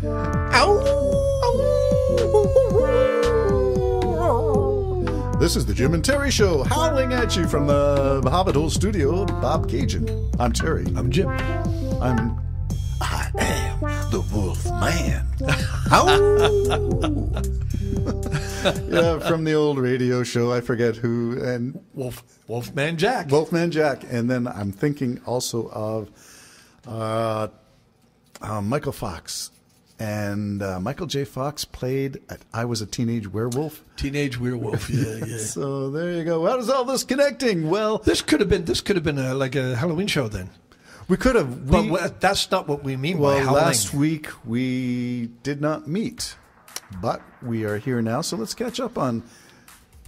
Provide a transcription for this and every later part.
This is the Jim and Terry Show, howling at you from the Hobbit Hole Studio, Bobcaygeon. I'm Terry. I'm Jim. I'm I am the Wolf Man. yeah, from the old radio show. I forget who and Wolf Wolfman Jack. Wolfman Jack. And then I'm thinking also of uh, uh, Michael Fox. And uh, Michael J. Fox played at I Was a Teenage Werewolf. Teenage werewolf. Yeah, yeah. So there you go. How does all this connecting? Well, this could have been this could have been a, like a Halloween show then. we could have. But we- that's not what we mean by Well, last week we did not meet, but we are here now, so let's catch up on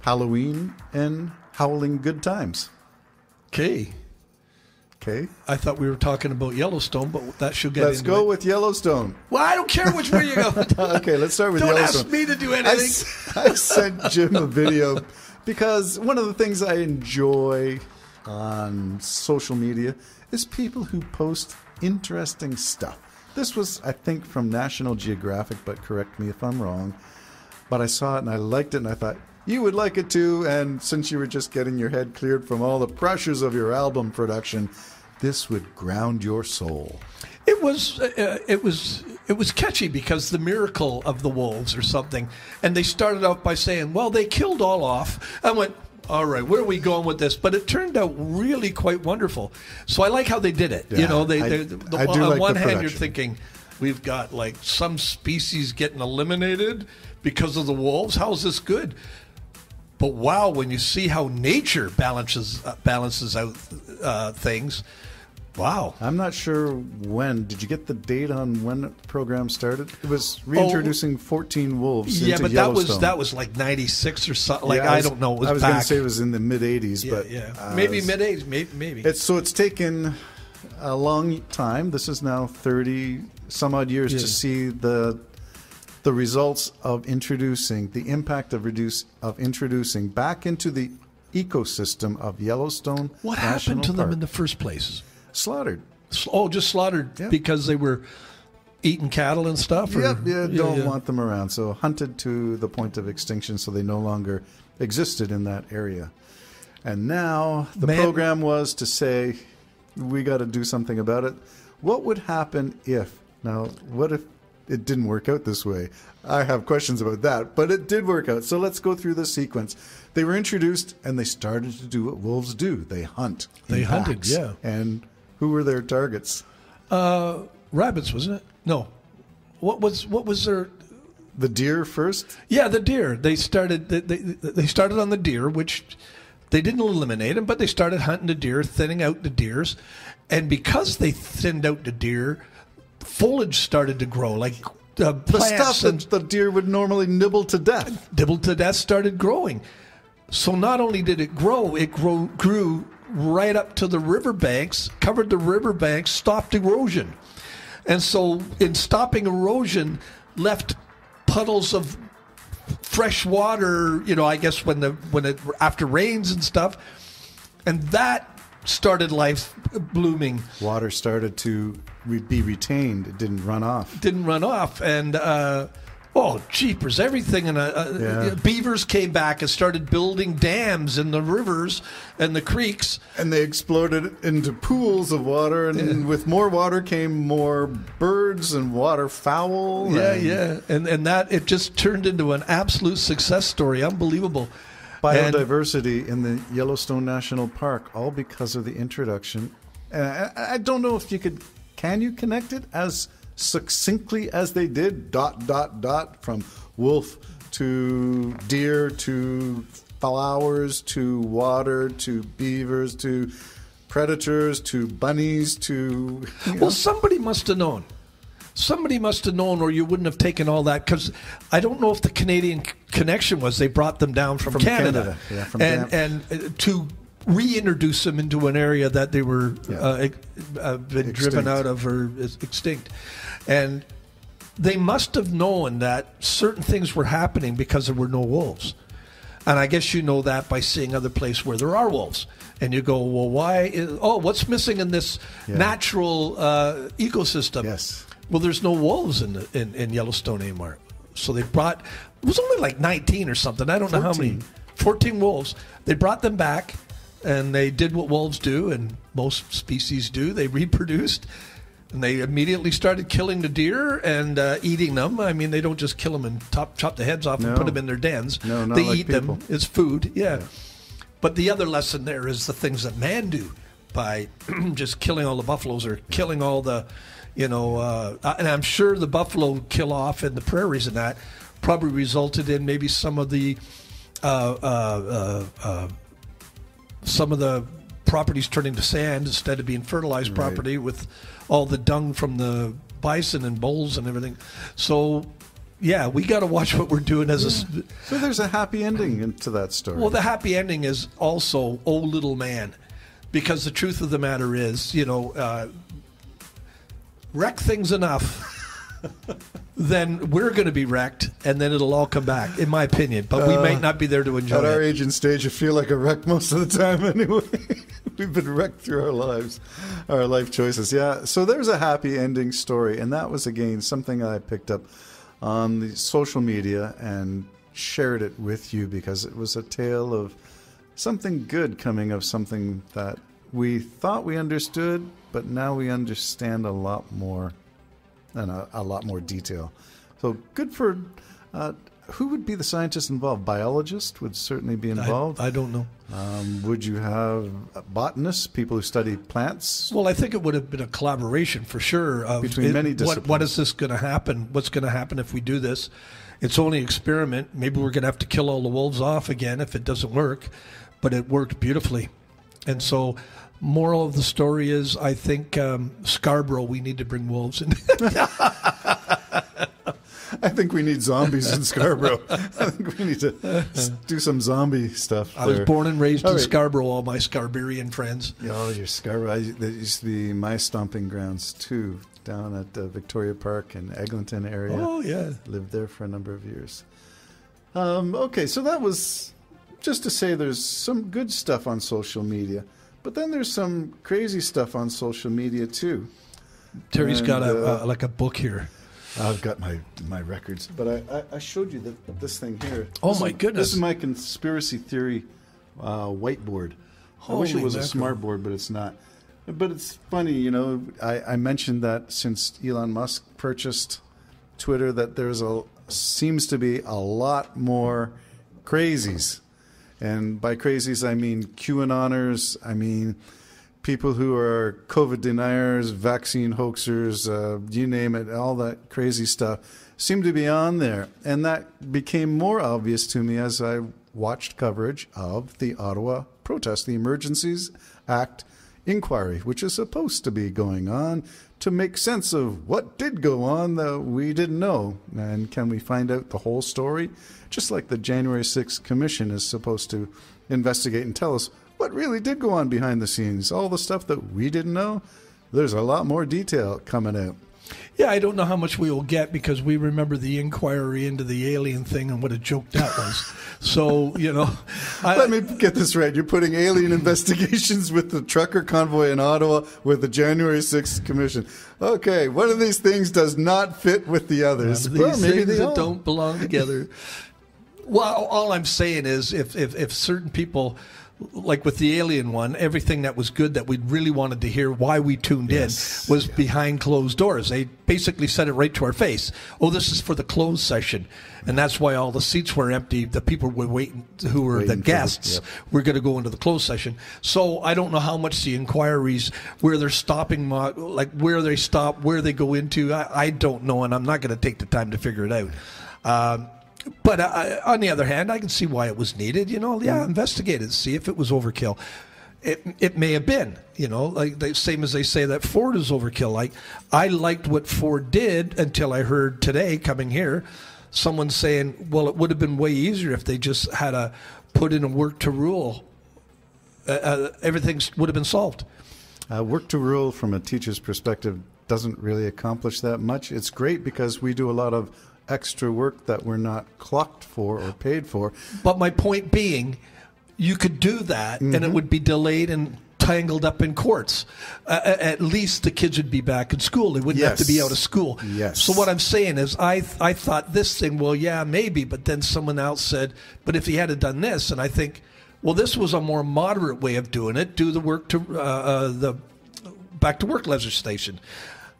Halloween and howling good times. Okay. Okay, I thought we were talking about Yellowstone, but that should get let's go it. with Yellowstone. Well, I don't care which way you go. Okay, let's start with Yellowstone. Don't ask me to do I, anything. s- I sent Jim a video because one of the things I enjoy on social media is people who post interesting stuff. This was, I think, from National Geographic, but correct me if I'm wrong. But I saw it and I liked it, and I thought you would like it too. And since you were just getting your head cleared from all the pressures of your album production, this would ground your soul. It was uh, it was it was catchy because the miracle of the wolves or something, and they started off by saying, "Well, they killed all off." I went, "All right, where are we going with this?" But it turned out really quite wonderful. So I like how they did it. Yeah, you know, they, I- they the, on like one hand you're thinking we've got like some species getting eliminated because of the wolves. How's this good? But wow, when you see how nature balances uh, balances out uh, things, wow. I'm not sure when. Did you get the date on when the program started? It was reintroducing 14 wolves Oh. Yeah, but that was that was like '96 or something. Like Yeah, I, was- don't know. It was I was going to say it was in the mid 80s, yeah, but yeah. uh, maybe mid '80s. Maybe maybe. It's so it's taken a long time. This is now 30 some odd years Yeah. to see the the results of introducing the impact of reduce of introducing back into the ecosystem of Yellowstone. what National happened to them in the first place? slaughtered? Oh, just slaughtered Yeah. because they were eating cattle and stuff. Or, Yep, yeah, don't yeah. want them around. So hunted to the point of extinction, so they no longer existed in that area. And now the Man- program was to say, we got to do something about it. What would happen if? Now, what if it didn't work out this way? I have questions about that, but it did work out. So let's go through the sequence. They were introduced, and they started to do what wolves do. They hunt. They hunted, packs. yeah. And who were their targets? Uh, rabbits, wasn't it? No. What was what was their? The deer first. Yeah, the deer. They started. They, they, they started on the deer, which they didn't eliminate them, but they started hunting the deer, thinning out the deers, and because they thinned out the deer, foliage started to grow, like uh, The plants stuff and that the deer would normally nibble to death. dibbled to death started growing. So not only did it grow, it grow, grew right up to the riverbanks, covered the riverbanks, stopped erosion. And so in stopping erosion, left puddles of fresh water, you know, I guess when the when it after rains and stuff. And that started life blooming Water started to re- be retained; it didn't run off. didn't run off and uh oh jeepers everything and uh, Yeah. beavers came back and started building dams in the rivers and the creeks And they exploded into pools of water, and with more water came more birds and waterfowl. yeah and yeah and and that it just turned into an absolute success story unbelievable And- Biodiversity in the Yellowstone National Park, all because of the introduction. And I, I don't know if you could, can you connect it as succinctly as they did? Dot dot dot from wolf to deer to flowers to water to beavers to predators to bunnies to. you know. well somebody must have known somebody must have known or you wouldn't have taken all that because i don't know if the canadian connection was they brought them down from, From canada, Canada, yeah, from and and uh, to reintroduce them into an area that they were Yeah. uh, uh, been Extinct. driven out of or is extinct and they must have known that certain things were happening because there were no wolves and i guess you know that by seeing other places where there are wolves And you go, well, why? Is, oh, what's missing in this Yeah. natural uh, ecosystem? Yes. Well, there's no wolves in, the, in in Yellowstone anymore. So they brought it was only like 19 or something. I don't know how many. 14 wolves. They brought them back, and they did what wolves do, and most species do. They reproduced, and they immediately started killing the deer and uh, eating them. I mean, they don't just kill them and top, chop the heads off and put them in their dens. No, not they like eat them. people. It's food. Yeah. But the other lesson there is the things that man do by just killing all the buffaloes or killing all the, you know, uh, and I'm sure the buffalo kill off in the prairies and that probably resulted in maybe some of the, uh, uh, uh, uh, some of the properties turning to sand instead of being fertilized Right. property with all the dung from the bison and bulls and everything. So, yeah, we got to watch what we're doing as a. s- So there's a happy ending to that story. well, the happy ending is also "Oh Little Man," because the truth of the matter is, you know, uh, wreck things enough, then we're going to be wrecked, and then it'll all come back, in my opinion. But we may not be there to enjoy it. At our it. age and stage, I feel like a wreck most of the time anyway. We've been wrecked through our lives, our life choices. Yeah, so there's a happy ending story, and that was, again, something I picked up on the social media and shared it with you because it was a tale of something good coming of something that we thought we understood, but now we understand a lot more and a, a lot more detail. So good for. Uh, who would be the scientists involved? Biologists would certainly be involved. I don't know. um, would you have botanists, people who study plants? Well, I think it would have been a collaboration for sure. Of Between it- many what, disciplines. what is this going to happen? What's going to happen if we do this? It's only an experiment. Maybe we're going to have to kill all the wolves off again if it doesn't work. But it worked beautifully. And so, moral of the story is I think um, Scarborough, we need to bring wolves in. I think we need zombies in Scarborough. I think we need to do some zombie stuff. I was born and raised All in right. Scarborough, all my Scarberian friends. Oh, your Scarborough. I, that used to be my stomping grounds too, down at uh, Victoria Park and Eglinton area. Oh, yeah. Lived there for a number of years. Um, okay, so that was just to say there's some good stuff on social media, but then there's some crazy stuff on social media too. Terry's got a, uh, a like a book here. I've got my my records, but I, I, I showed you the, this thing here. Oh, This my is- goodness. This is my conspiracy theory uh, whiteboard. I wish it Holy was a mackerel. smart board, but it's not. But it's funny, you know. I, I mentioned that since Elon Musk purchased Twitter, that there's a seems to be a lot more crazies, and by crazies I mean QAnoners. I mean people who are COVID deniers, vaccine hoaxers, uh, you name it, all that crazy stuff seem to be on there. And that became more obvious to me as I watched coverage of the Ottawa protest, the Emergencies Act inquiry, which is supposed to be going on to make sense of what did go on that we didn't know. And can we find out the whole story? Just like the January 6th Commission is supposed to investigate and tell us what really did go on behind the scenes, all the stuff that we didn't know. There's a lot more detail coming out. Yeah, I don't know how much we will get because we remember the inquiry into the alien thing and what a joke that was. so, you know, I, Let me get this right. You're putting alien investigations with the trucker convoy in Ottawa with the January 6th Commission. Okay, one of these things does not fit with the others. these maybe things they all. don't belong together. well, all I'm saying is if, if, if certain people, like with the alien one, everything that was good that we really wanted to hear why we tuned Yes. in was behind closed doors. They basically said it right to our face. Oh, this is for the closed session. And that's why all the seats were empty. The people were waiting, who were Waiting the- guests, yep. were going to go into the closed session. So I don't know how much the inquiries, where they're stopping, like where they stop, where they go into. I, I don't know, and I'm not going to take the time to figure it out. Um, but I, on the other hand, I can see why it was needed. You know, yeah, investigate it, see if it was overkill. It, it may have been, you know, like the same as they say that Ford is overkill. Like I liked what Ford did until I heard today coming here, someone saying, "Well, it would have been way easier if they just had a put in a work to rule. Uh, uh, everything would have been solved." Uh, work to rule from a teacher's perspective doesn't really accomplish that much. It's great because we do a lot of extra work that we're not clocked for or paid for. But my point being, you could do that and Mm-hmm. it would be delayed and tangled up in courts. Uh, at least the kids would be back in school. They wouldn't have to be out of school. Yes. So what I'm saying is, I I thought this thing. Well, yeah, maybe, but then someone else said, but if he had done this, and I think, well, this was a more moderate way of doing it. Do the work to uh, uh, the back to work legislation.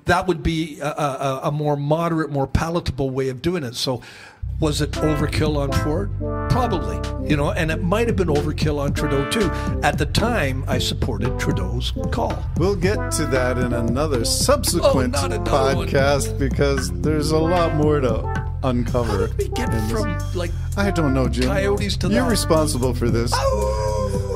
That would be a, a, a more moderate, more palatable way of doing it. So, was it overkill on Ford? Probably, you know, and it might have been overkill on Trudeau too. At the time, I supported Trudeau's call. We'll get to that in another subsequent Oh, not another one. podcast because there's a lot more to uncover. We get in this. from like I don't know, Jim. coyotes to You're that. responsible for this. Oh!